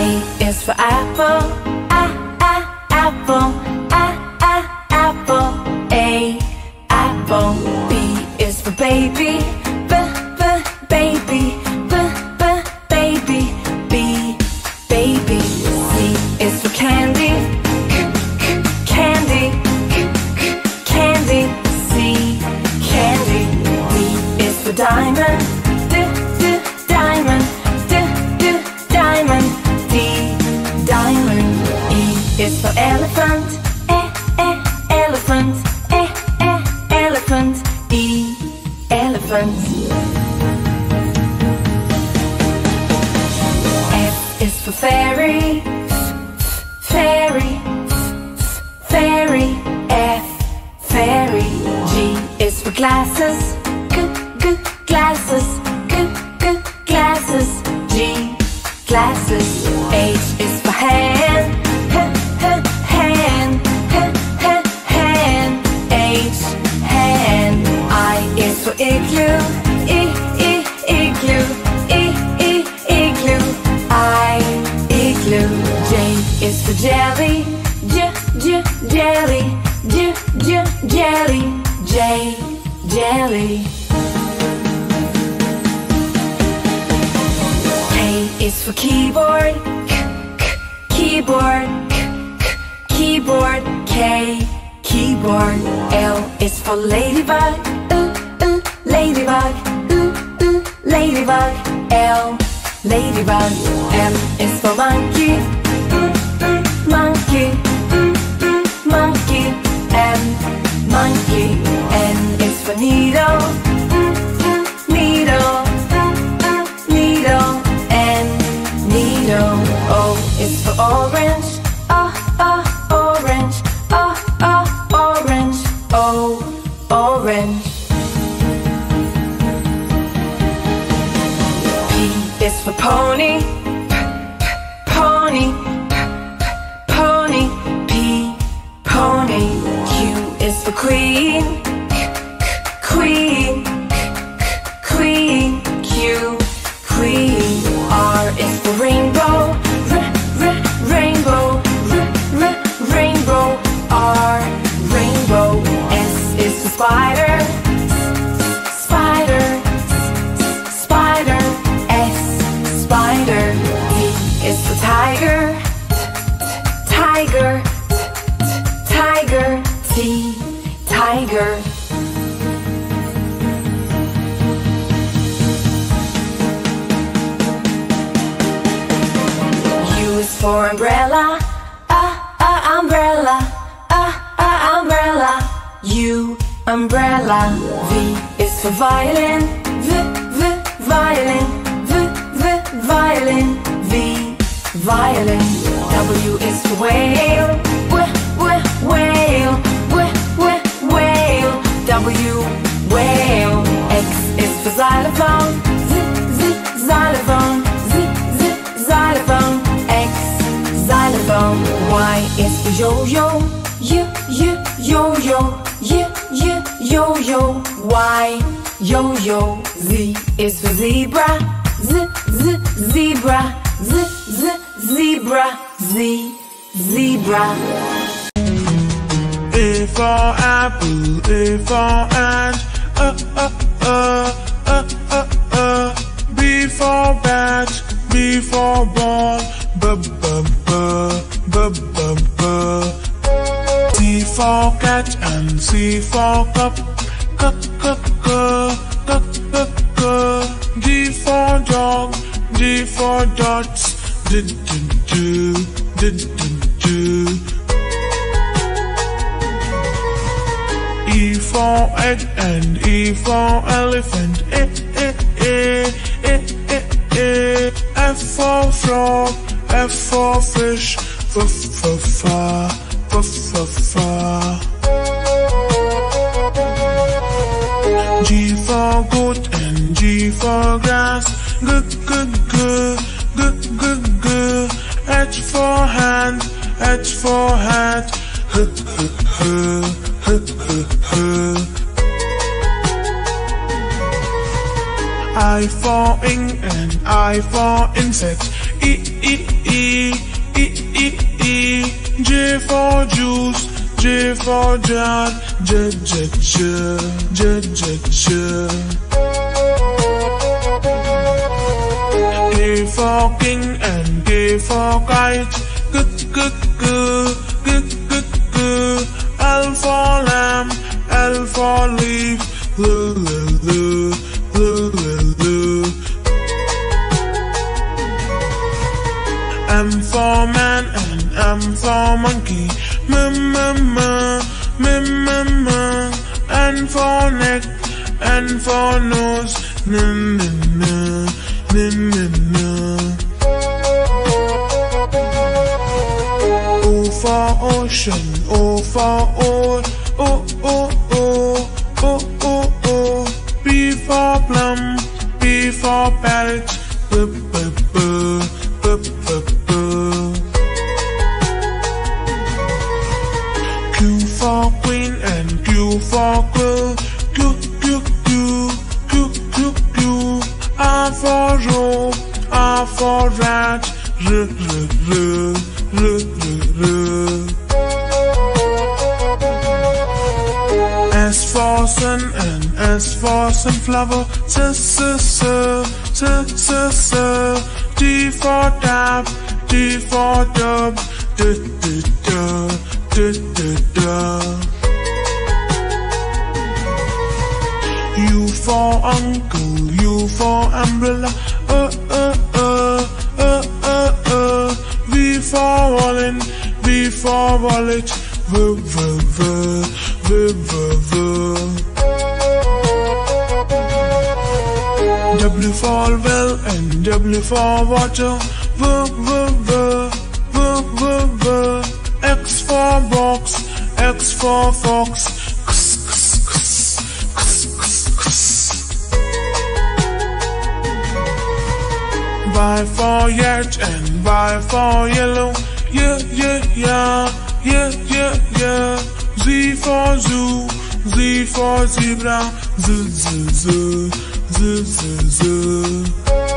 A is for apple, is for fairy, fairy, fairy. F fairy. G is for glasses, g g glasses, g g glasses. G glasses. H is for hand, hand, h h hand. H hand. I is for igloo, I I igloo, for jelly, j j jelly, j j jelly. J jelly. K is for keyboard, k k keyboard, k k keyboard. K keyboard. L is for ladybug, ooh ooh ladybug, ooh ooh ladybug. L ladybug. M is for monkey, monkey, mm, mm, monkey. M monkey. N is for needle, mm, mm, needle, mm, mm, needle. N needle. O is for orange, ah ah orange, ah ah orange. O orange. P is for pony, queen, tiger. U is for umbrella, ah ah umbrella, ah ah umbrella. U umbrella. V is for violin, v v violin, v v violin. V violin. W is for whale, W. X is for xylophone, xylophone, xylophone. X xylophone. Y is for yo-yo, yo-yo, yo-yo. Y yo-yo. Z is for zebra, z z zebra, z z zebra, z zebra. A for apple, A for ant, uh, uh, uh, uh, uh, uh. B for bat, B for ball, b, b, b, b, b, b. C for cat and C for cup, cup, cup, cup, cup, cup, cup. D for dog, D for dots, d, d, do, d, d, do. For egg and E for elephant. Eh, eh, eh, eh, eh, eh. F for frog, F for fish. F, f, f, f, f, f. G for goat and G for grass. G, g, g, g, g, g. H for hand, H for hat. H, h, h. I for ink and I for insect. E, E, E, E, E, E. J for juice, J for jar, J, J, J, J, J, J. K for king and K for kite, L for leaf, L, L, L, L, L, L. M for man and M for monkey. M m m m m m. N for neck, N for nose. N n n n n n. O for ocean, O for o o Q for queen and Q for quill. Q Q Q Q Q Q. R for rope, R for rat. R R R R R R. S for sun and S for sunflower. S S S S S S. T for tap, T for tub. D D D D D D. U for uncle, U for umbrella. Uh uh uh uh uh uh. V for wallet, V for wallet. V V V V V V. W for well and W for water. V V V for fox. X, X, X, X, X, X. Y for yet and Y for yellow. Yeah, yeah, yeah, yeah, yeah, yeah. Z for zoo, Z for zebra. Z, Z, Z, Z, Z, Z.